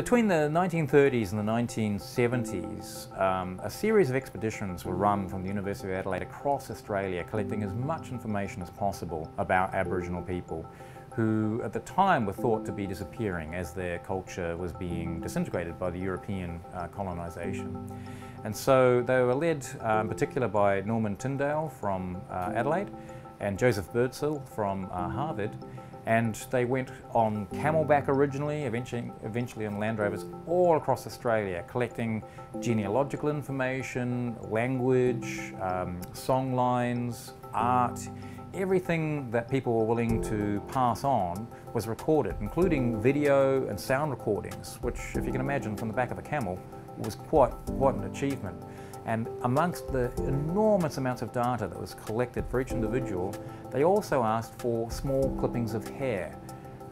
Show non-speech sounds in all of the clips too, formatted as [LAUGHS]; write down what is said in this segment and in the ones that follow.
between the 1930s and the 1970s, um, a series of expeditions were run from the University of Adelaide across Australia, collecting as much information as possible about Aboriginal people who at the time were thought to be disappearing as their culture was being disintegrated by the European uh, colonisation. And so they were led uh, in particular by Norman Tindale from uh, Adelaide and Joseph Birdsell from uh, Harvard and they went on camelback originally, eventually, eventually on Land Rovers, all across Australia, collecting genealogical information, language, um, song lines, art, everything that people were willing to pass on was recorded, including video and sound recordings, which, if you can imagine, from the back of a camel, was quite, quite an achievement. And amongst the enormous amounts of data that was collected for each individual, they also asked for small clippings of hair.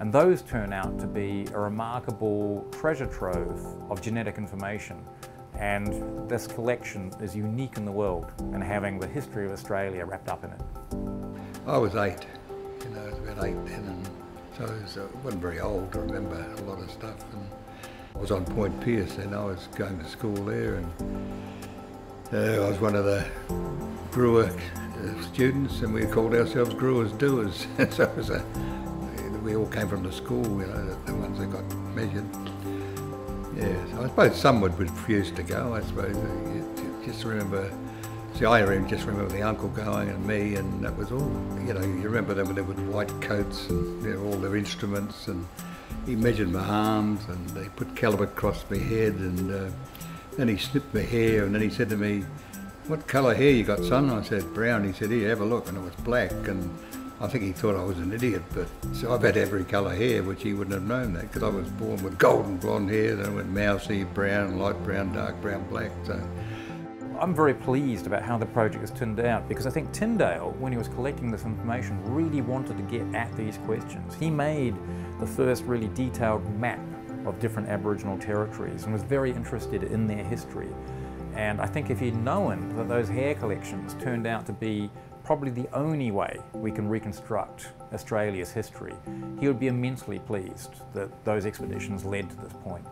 And those turn out to be a remarkable treasure trove of genetic information. And this collection is unique in the world and having the history of Australia wrapped up in it. I was eight, you know, I was about eight then, and so I, was, uh, wasn't very old to remember a lot of stuff. And I was on Point Pearce and I was going to school there and uh, I was one of the Grua uh, students and we called ourselves Grua's Doers. [LAUGHS] so it was a, we all came from the school, you know, the ones that got measured. Yeah, I suppose some would refuse to go, I suppose. You just remember, see, I just remember the uncle going and me and that was all. You know, you remember them with white coats and you know, all their instruments and he measured my arms and they put caliber across my head and uh, then he snipped my hair and then he said to me, what colour hair you got, son? I said, brown. He said, here, have a look. And it was black. And I think he thought I was an idiot, but so I've had every colour hair, which he wouldn't have known that because I was born with golden blonde hair, then went mousy, brown, light brown, dark brown, black. So I'm very pleased about how the project has turned out because I think Tindale, when he was collecting this information, really wanted to get at these questions. He made the first really detailed map of different Aboriginal territories and was very interested in their history. And I think if he'd known that those hair collections turned out to be probably the only way we can reconstruct Australia's history, he would be immensely pleased that those expeditions led to this point.